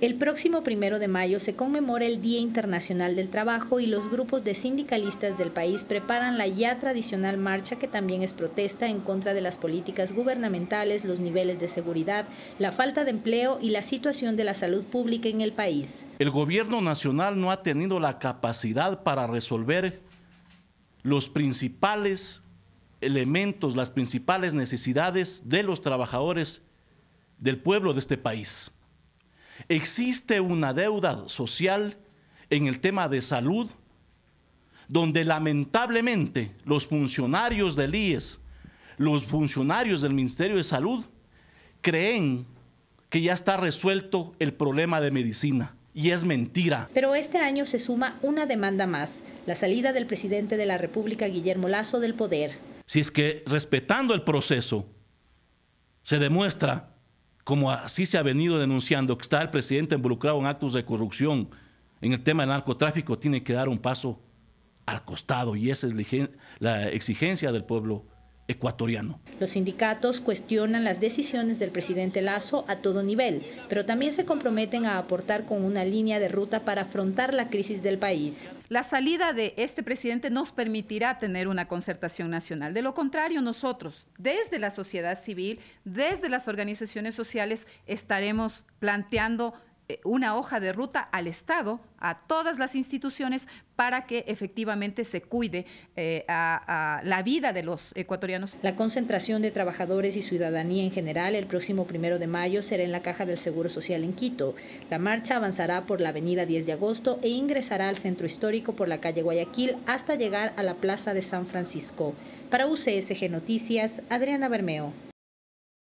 El próximo primero de mayo se conmemora el Día Internacional del Trabajo y los grupos de sindicalistas del país preparan la ya tradicional marcha que también es protesta en contra de las políticas gubernamentales, los niveles de seguridad, la falta de empleo y la situación de la salud pública en el país. El gobierno nacional no ha tenido la capacidad para resolver los principales elementos, las principales necesidades de los trabajadores del pueblo de este país. Existe una deuda social en el tema de salud, donde lamentablemente los funcionarios del IES, los funcionarios del Ministerio de Salud, creen que ya está resuelto el problema de medicina. Y es mentira. Pero este año se suma una demanda más, la salida del presidente de la República, Guillermo Lazo, del poder. Si es que respetando el proceso se demuestra como así se ha venido denunciando, que está el presidente involucrado en actos de corrupción en el tema del narcotráfico, tiene que dar un paso al costado y esa es la exigencia del pueblo ecuatoriano. Los sindicatos cuestionan las decisiones del presidente Lazo a todo nivel, pero también se comprometen a aportar con una línea de ruta para afrontar la crisis del país. La salida de este presidente nos permitirá tener una concertación nacional. De lo contrario, nosotros, desde la sociedad civil, desde las organizaciones sociales, estaremos planteando una hoja de ruta al Estado, a todas las instituciones, para que efectivamente se cuide eh, a, la vida de los ecuatorianos. La concentración de trabajadores y ciudadanía en general el próximo primero de mayo será en la Caja del Seguro Social en Quito. La marcha avanzará por la avenida 10 de agosto e ingresará al centro histórico por la calle Guayaquil hasta llegar a la Plaza de San Francisco. Para UCSG Noticias, Adriana Bermeo.